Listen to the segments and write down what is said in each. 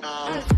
now.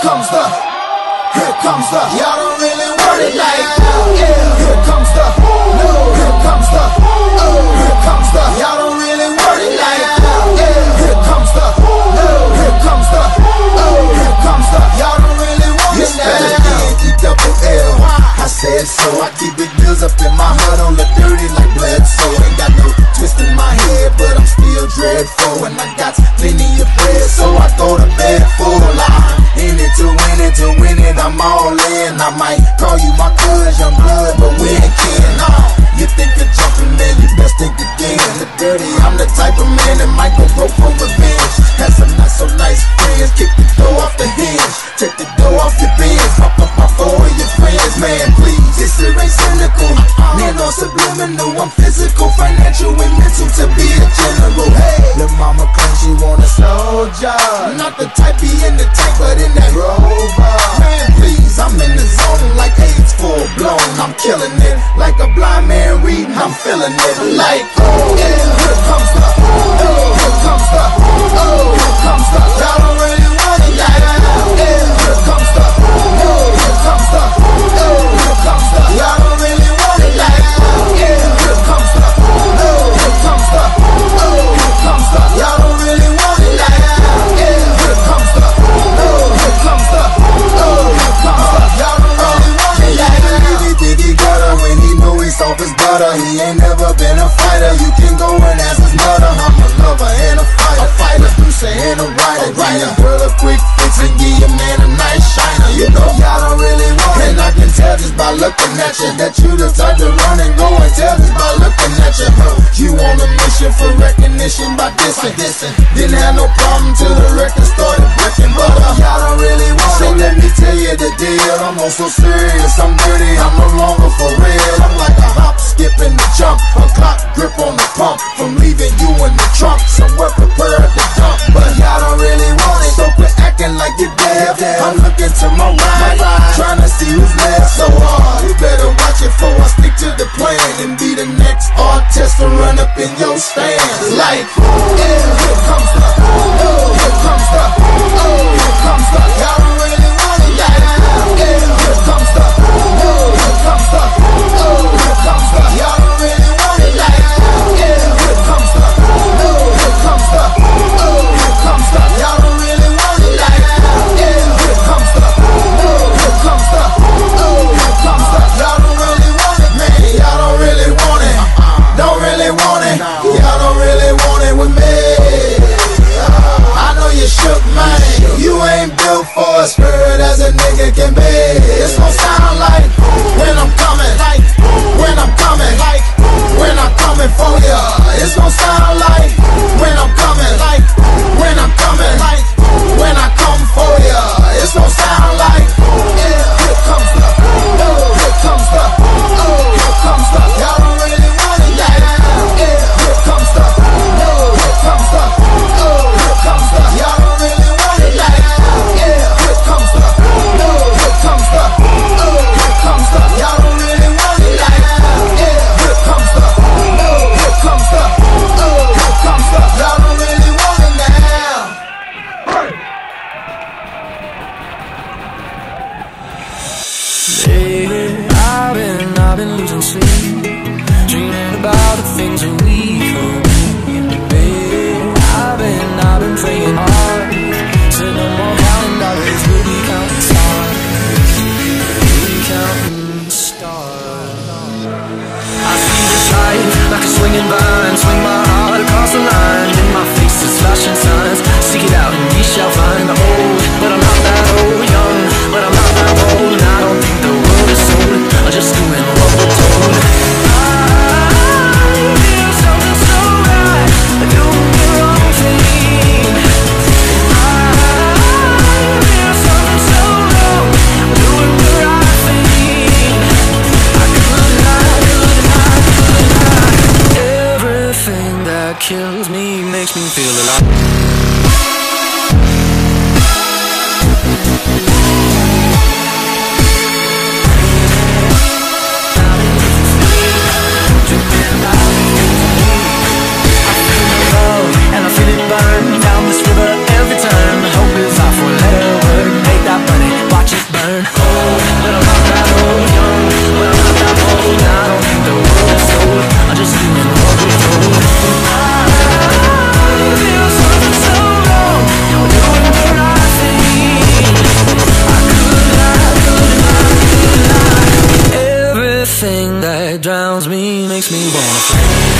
Comes the, here comes the. Y'all don't really want it like that. Yeah. Here comes the, no. Here comes the, oh. Here comes the. Y'all don't really want it like that. Yeah. Here comes the, no. Here comes the, oh. Here comes the. Y'all don't really want it like that. E double L. I said so. I keep big bills up in my heart on the dirty like blood. So ain't got no twist in my head, but I'm still dreadful. And I got plenty of bread, so I go to it to win it. I'm all in. I might call you my cuz, young blood, but we ain't kin. Nah, you think you're jumping, man? You best think again. The dirty, I'm the type of man that might go broke for revenge. Had some not so nice friends, kick the door off the hinge, take the door off your bins, pop up my four of your friends, man. Please, this shit ain't cynical. Man, on subliminal, I'm physical, financial, and mental to be a general. Hey, the mama claims she want a soldier, not the type be in the tank, but in that butter. He ain't never been a fighter. You can go and ask his mother. I'm a lover and a fighter. A fighter, you saying a writer. Give your girl a quick fix and give your man a nice shiner. You know y'all don't really want it. And I can tell just by looking at you that you the type to run and go and tell just by looking at you. You on a mission for recognition by dissing. dissing. Didn't have no problem till the record started breaking. But uh, y'all don't really want so it. So let me tell you the deal. I'm on so serious, I'm dirty, I'm no longer for real. I'm like a skip, and a jump. A clock grip on the pump. From leaving you in the trunk, somewhere prepared to dump. But y'all don't really want it. So quit acting like you're dead. I'm looking to my right, trying to see who's left. So hard, you better watch it before I stick to the plan and be the next artist to run up in your stands. Like, yeah, here comes the, prospered as a nigga can be. You. me wanna play.